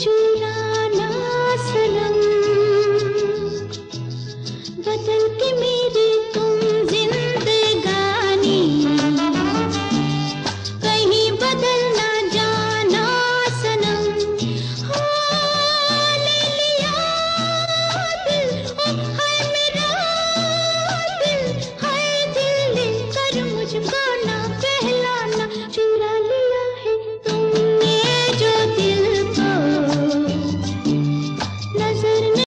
চূড়া